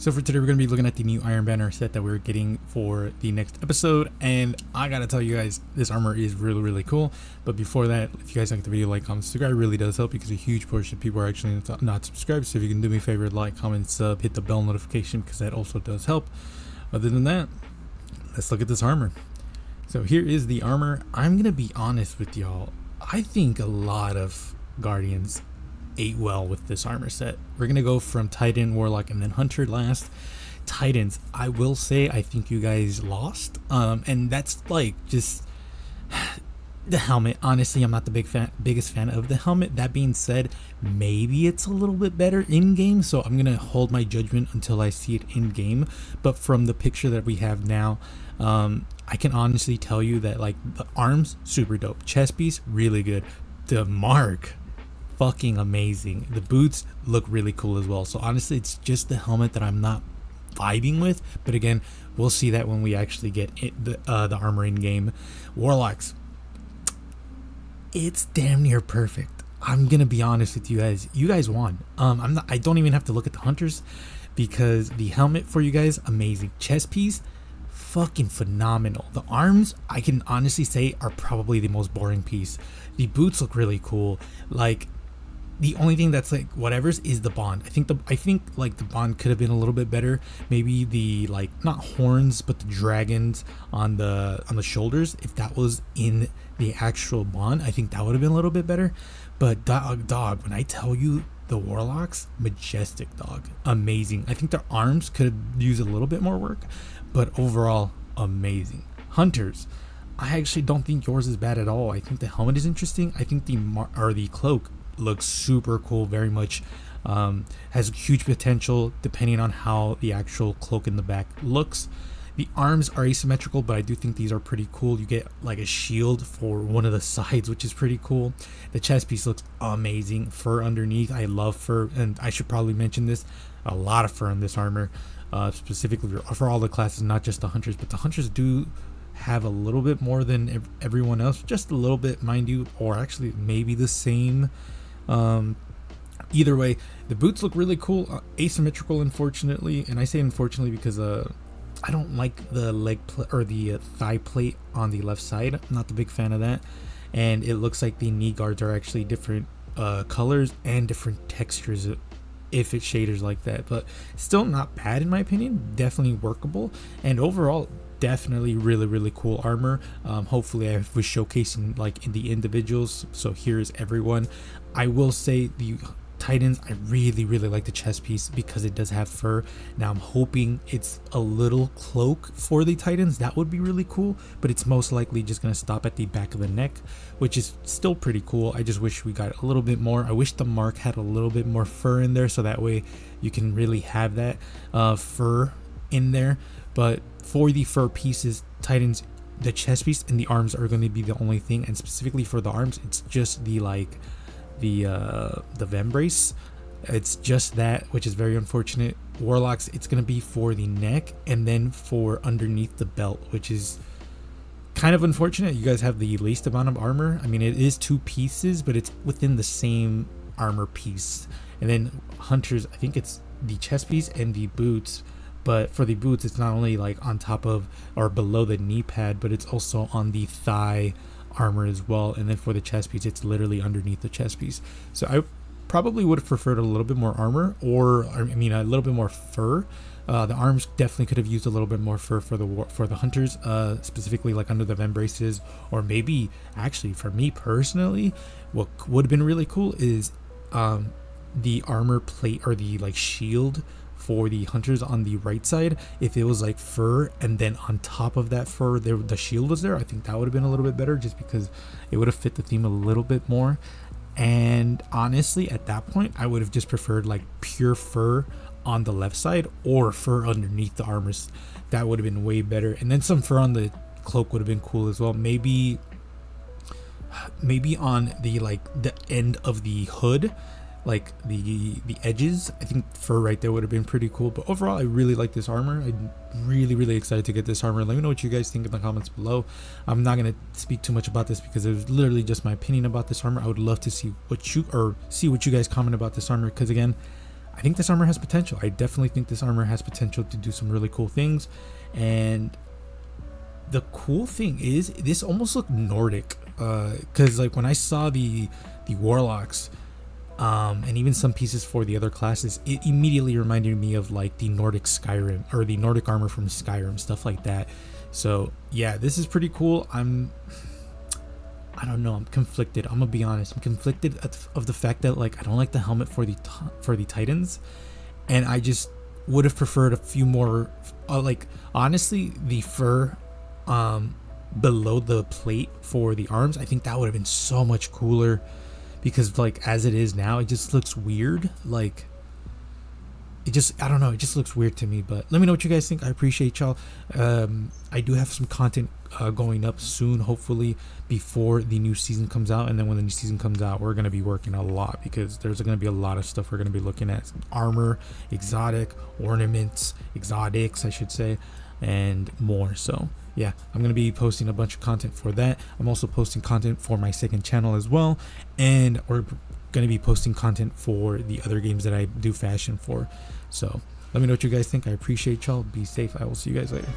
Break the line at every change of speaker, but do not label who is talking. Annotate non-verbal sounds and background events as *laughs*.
So for today, we're going to be looking at the new Iron Banner set that we're getting for the next episode. And I got to tell you guys, this armor is really, really cool. But before that, if you guys like the video, like, comment, subscribe it really does help because a huge portion of people are actually not subscribed. So if you can do me a favor, like, comment, sub, hit the bell notification because that also does help. Other than that, let's look at this armor. So here is the armor. I'm going to be honest with y'all. I think a lot of Guardians ate well with this armor set. We're gonna go from Titan, Warlock, and then Hunter last. Titans, I will say I think you guys lost. Um, and that's like just *sighs* the helmet. Honestly, I'm not the big fan, biggest fan of the helmet. That being said, maybe it's a little bit better in game, so I'm gonna hold my judgment until I see it in game. But from the picture that we have now, um, I can honestly tell you that like the arms super dope, chest piece really good, the mark fucking amazing. The boots look really cool as well. So honestly, it's just the helmet that I'm not vibing with. But again, we'll see that when we actually get it, the uh, the armor in game. Warlocks, it's damn near perfect. I'm gonna be honest with you guys. You guys won. Um, I'm not. I don't even have to look at the hunters because the helmet for you guys amazing. Chest piece fucking phenomenal. The arms, I can honestly say, are probably the most boring piece. The boots look really cool. Like the only thing that's like whatever's is the bond. I think the I think like the bond could have been a little bit better. Maybe the like not horns but the dragons on the on the shoulders. If that was in the actual bond, I think that would have been a little bit better. But dog dog, when I tell you the warlocks, majestic dog, amazing. I think their arms could use a little bit more work, but overall amazing. Hunters. I actually don't think yours is bad at all. I think the helmet is interesting. I think the mar- or the cloak looks super cool very much um, has huge potential depending on how the actual cloak in the back looks. The arms are asymmetrical but i do think these are pretty cool. You get like a shield for one of the *laughs* sides which is pretty cool. The chest piece looks amazing. Fur underneath i love fur and i should probably mention this a lot of fur on this armor uh, specifically for all the classes not just the hunters but the hunters do have a little bit more than everyone else. Just a little bit mind you or actually maybe the same um, either way, the boots look really cool, uh, asymmetrical, unfortunately, and I say unfortunately because uh, I don't like the leg pl- or the uh, thigh plate on the left side. I'm not the big fan of that, and it looks like the knee guards are actually different uh, colors and different textures uh, if it shaders like that. But still not bad in my opinion. Definitely workable. And overall definitely really really cool armor. Um, hopefully i was showcasing like in the individuals so here's everyone. I will say the titans i really really like the chest piece because it does have fur. Now i'm hoping it's a little cloak for the titans. That would be really cool but it's most likely just going to stop at the back of the neck which is still pretty cool. I just wish we got a little bit more. I wish the mark had a little bit more fur in there so that way you can really have that uh, fur in there but for the fur pieces, Titans, the chest piece and the arms are going to be the only thing. And specifically for the arms, it's just the like the uh, the vambrace. It's just that, which is very unfortunate. Warlocks, it's going to be for the neck and then for underneath the belt, which is kind of unfortunate. You guys have the least amount of armor. I mean, it is two pieces, but it's within the same armor piece. And then hunters, I think it's the chest piece and the boots but for the boots it's not only like on top of or below the knee pad but it's also on the thigh armor as well and then for the chest piece it's literally underneath the chest piece. So i probably would have preferred a little bit more armor or i mean a little bit more fur. Uh, the arms definitely could have used a little bit more fur for the for the hunters, uh, specifically like under the vambraces, or maybe actually for me personally, what would have been really cool is um, the armor plate or the like shield for the hunters on the right side. If it was like fur and then on top of that fur there the shield was there i think that would have been a little bit better just because it would have fit the theme a little bit more. And honestly at that point i would have just preferred like pure fur on the left side or fur underneath the armors. That would have been way better. And then some fur on the cloak would have been cool as well. Maybe maybe on the like the end of the hood like the the edges i think fur right there would have been pretty cool but overall i really like this armor i'm really really excited to get this armor let me know what you guys think in the comments below i'm not going to speak too much about this because it was literally just my opinion about this armor i would love to see what you or see what you guys comment about this armor because again I think this armor has potential. I definitely think this armor has potential to do some really cool things. And the cool thing is, this almost looked Nordic. Because uh, like when I saw the the warlocks, um, and even some pieces for the other classes, it immediately reminded me of like the Nordic Skyrim or the Nordic armor from Skyrim, stuff like that. So yeah, this is pretty cool. I'm I don't know. I'm conflicted. I'm gonna be honest. I'm conflicted of the fact that like I don't like the helmet for the for the Titans, and I just would have preferred a few more. Uh, like honestly, the fur um, below the plate for the arms, I think that would have been so much cooler. Because like as it is now, it just looks weird. Like it just I don't know. It just looks weird to me. But let me know what you guys think. I appreciate y'all. Um, I do have some content uh, going up soon, hopefully before the new season comes out. And then when the new season comes out, we're going to be working a lot because there's going to be a lot of stuff we're going to be looking at armor, exotic, ornaments, exotics, I should say, and more. So, yeah, I'm going to be posting a bunch of content for that. I'm also posting content for my second channel as well. And we're going to be posting content for the other games that I do fashion for. So, let me know what you guys think. I appreciate y'all. Be safe. I will see you guys later.